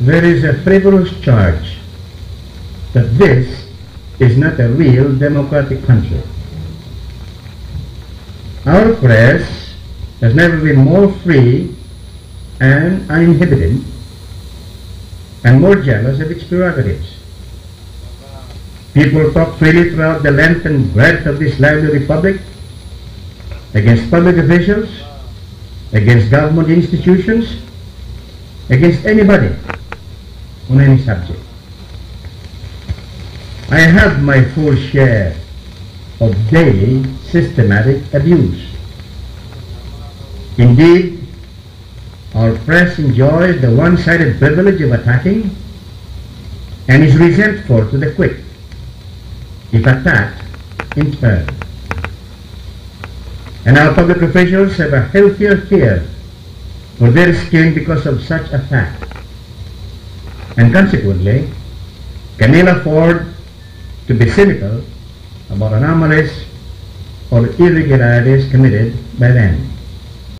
there is a frivolous charge that this is not a real democratic country. Our press has never been more free and uninhibited and more jealous of its prerogatives. People talk freely throughout the length and breadth of this lively republic against public officials, against government institutions, against anybody on any subject. I have my full share of daily systematic abuse. Indeed, our press enjoys the one-sided privilege of attacking and is resentful to the quick if attacked in turn. And our public officials have a healthier fear for their skin because of such a fact. And consequently, can ill afford to be cynical about anomalies or irregularities committed by them.